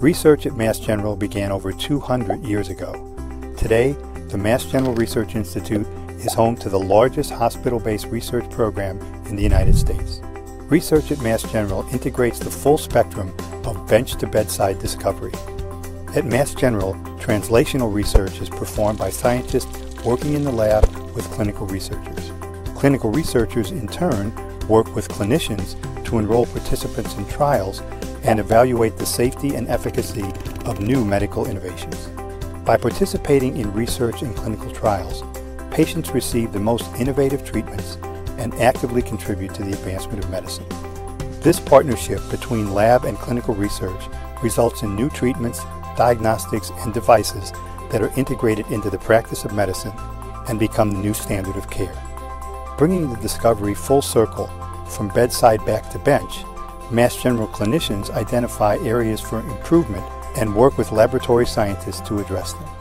Research at Mass General began over 200 years ago. Today, the Mass General Research Institute is home to the largest hospital-based research program in the United States. Research at Mass General integrates the full spectrum of bench-to-bedside discovery. At Mass General, translational research is performed by scientists working in the lab with clinical researchers. Clinical researchers, in turn, work with clinicians to enroll participants in trials and evaluate the safety and efficacy of new medical innovations. By participating in research and clinical trials, patients receive the most innovative treatments and actively contribute to the advancement of medicine. This partnership between lab and clinical research results in new treatments, diagnostics, and devices that are integrated into the practice of medicine and become the new standard of care. Bringing the discovery full circle from bedside back to bench, Mass General clinicians identify areas for improvement and work with laboratory scientists to address them.